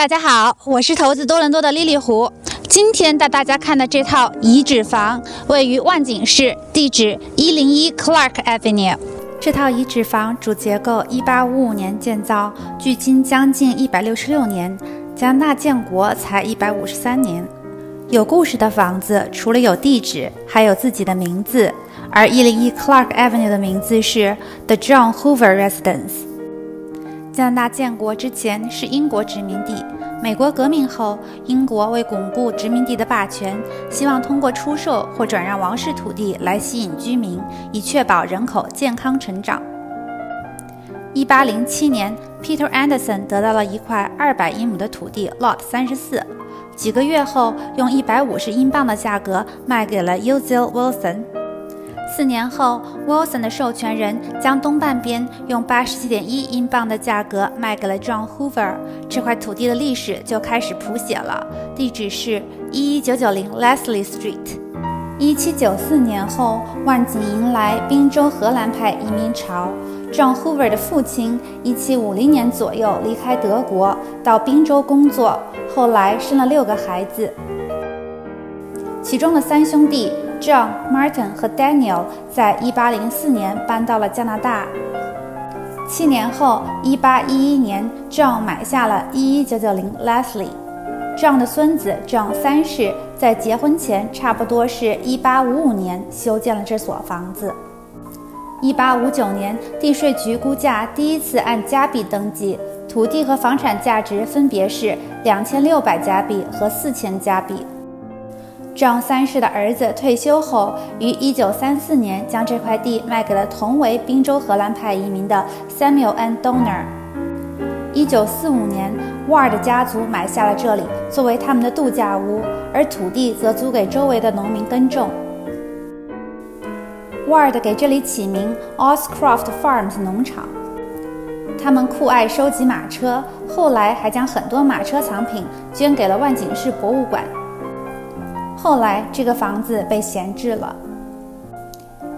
大家好，我是投资多伦多的莉莉胡。今天带大家看的这套遗址房位于万景市，地址一零一 Clark Avenue。这套遗址房主结构一八五五年建造，距今将近一百六十六年。加拿大建国才一百五十三年。有故事的房子除了有地址，还有自己的名字。而一零一 Clark Avenue 的名字是 The John Hoover Residence。加拿大建国之前是英国殖民地，美国革命后，英国为巩固殖民地的霸权，希望通过出售或转让王室土地来吸引居民，以确保人口健康成长。一八零七年，Peter Anderson 得到了一块二百英亩的土地，Lot 三十四，几个月后，用一百五十英镑的价格卖给了 Uzil Wilson。四年后，Wilson 的授权人将东半边用八十七点一英镑的价格卖给了 John Hoover，这块土地的历史就开始谱写了。地址是一一九九零 Leslie Street。一七九四年后，万景迎来宾州荷兰派移民潮。John Hoover 的父亲一七五零年左右离开德国到宾州工作，后来生了六个孩子，其中的三兄弟。John、Martin 和 Daniel 在1804年搬到了加拿大。七年后，1811年，John 买下了11990 Leslie。John 的孙子 John 三世在结婚前，差不多是一八五五年修建了这所房子。1859年，地税局估价第一次按加币登记，土地和房产价值分别是两千六百加币和四千加币。壮三世的儿子退休后，于1934年将这块地卖给了同为宾州荷兰派移民的 Samuel N. Donner。1945年，Ward 家族买下了这里作为他们的度假屋，而土地则租给周围的农民耕种。Ward 给这里起名 Oscroft Farms 农场。他们酷爱收集马车，后来还将很多马车藏品捐给了万景市博物馆。后来，这个房子被闲置了。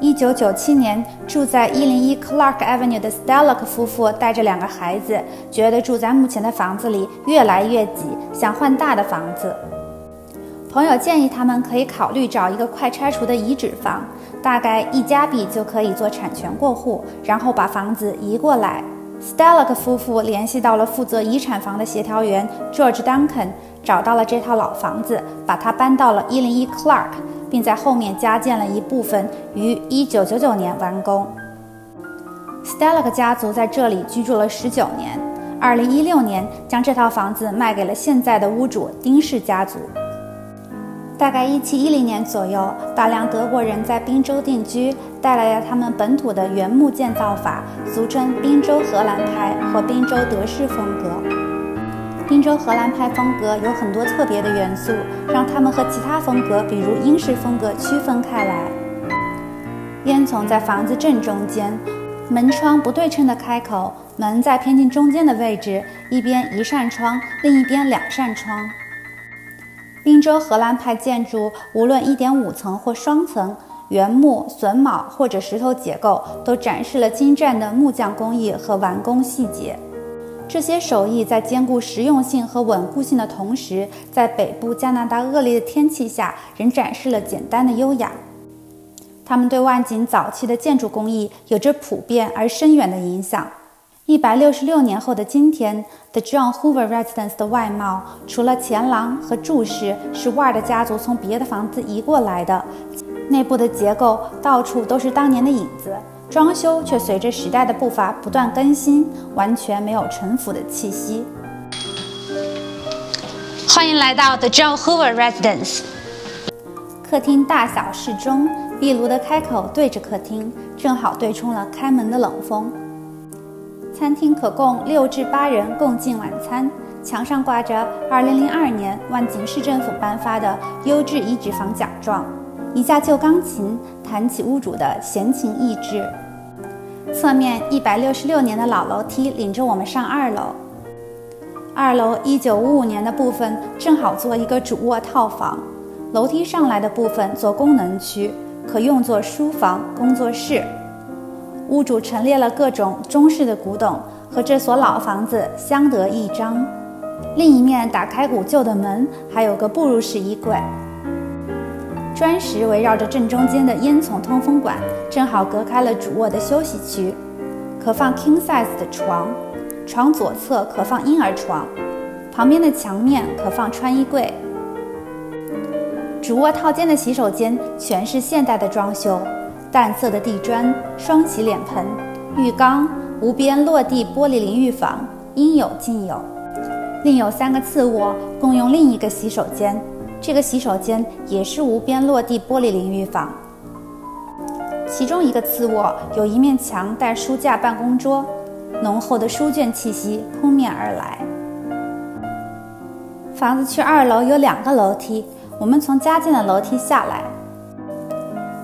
一九九七年，住在一零一 Clark Avenue 的 Stellock 夫妇带着两个孩子，觉得住在目前的房子里越来越挤，想换大的房子。朋友建议他们可以考虑找一个快拆除的遗址房，大概一加币就可以做产权过户，然后把房子移过来。Stellock 夫妇联系到了负责遗产房的协调员 George Duncan。找到了这套老房子，把它搬到了101 Clark，并在后面加建了一部分，于1999年完工。Stellock 家族在这里居住了19年，2016年将这套房子卖给了现在的屋主丁氏家族。大概1710年左右，大量德国人在滨州定居，带来了他们本土的原木建造法，俗称滨州荷兰派或滨州德式风格。宾州荷兰派风格有很多特别的元素，让他们和其他风格，比如英式风格区分开来。烟囱在房子正中间，门窗不对称的开口，门在偏近中间的位置，一边一扇窗，另一边两扇窗。宾州荷兰派建筑无论一点五层或双层，原木、榫卯或者石头结构，都展示了精湛的木匠工艺和完工细节。这些手艺在兼顾实用性和稳固性的同时，在北部加拿大恶劣的天气下，仍展示了简单的优雅。他们对万景早期的建筑工艺有着普遍而深远的影响。一百六十六年后的今天，The John Hoover Residence 的外貌，除了前廊和柱式是 Ward 家族从别的房子移过来的，内部的结构到处都是当年的影子。装修却随着时代的步伐不断更新，完全没有陈腐的气息。欢迎来到 The John Hoover Residence。客厅大小适中，壁炉的开口对着客厅，正好对冲了开门的冷风。餐厅可供六至八人共进晚餐。墙上挂着2002年万锦市政府颁发的优质遗址房奖状，一架旧钢琴弹起屋主的闲情逸致。侧面一百六十六年的老楼梯领着我们上二楼。二楼一九五五年的部分正好做一个主卧套房，楼梯上来的部分做功能区，可用作书房、工作室。屋主陈列了各种中式的古董，和这所老房子相得益彰。另一面打开古旧的门，还有个步入式衣柜。砖石围绕着正中间的烟囱通风管，正好隔开了主卧的休息区，可放 king size 的床，床左侧可放婴儿床，旁边的墙面可放穿衣柜。主卧套间的洗手间全是现代的装修，淡色的地砖、双洗脸盆、浴缸、无边落地玻璃淋浴房，应有尽有。另有三个次卧共用另一个洗手间。这个洗手间也是无边落地玻璃淋浴房，其中一个次卧有一面墙带书架、办公桌，浓厚的书卷气息扑面而来。房子去二楼有两个楼梯，我们从加建的楼梯下来。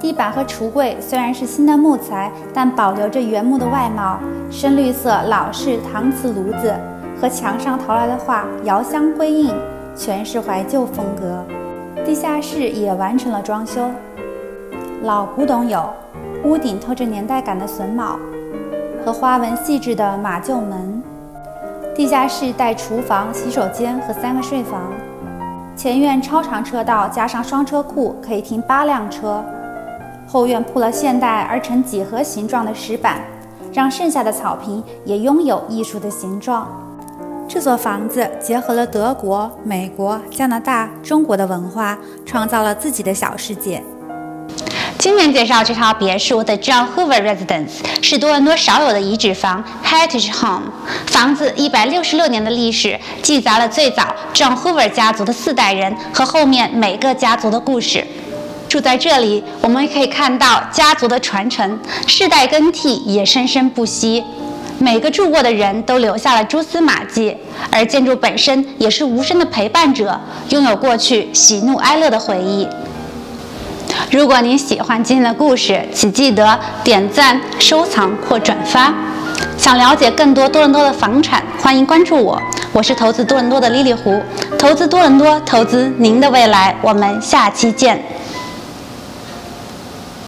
地板和橱柜虽然是新的木材，但保留着原木的外貌，深绿色老式搪瓷炉子和墙上淘来的画遥相辉映。全是怀旧风格，地下室也完成了装修，老古董有屋顶透着年代感的榫卯和花纹细致的马厩门。地下室带厨房、洗手间和三个睡房，前院超长车道加上双车库可以停八辆车，后院铺了现代而成几何形状的石板，让剩下的草坪也拥有艺术的形状。这座房子结合了德国、美国、加拿大、中国的文化，创造了自己的小世界。今天介绍这套别墅的 John Hoover Residence 是多伦多少有的遗址房 Heritage Home。房子一百六十六年的历史，记载了最早 John Hoover 家族的四代人和后面每个家族的故事。住在这里，我们可以看到家族的传承，世代更替也生生不息。每个住过的人都留下了蛛丝马迹，而建筑本身也是无声的陪伴者，拥有过去喜怒哀乐的回忆。如果您喜欢今天的故事，请记得点赞、收藏或转发。想了解更多多伦多的房产，欢迎关注我。我是投资多伦多的莉莉胡，投资多伦多，投资您的未来。我们下期见。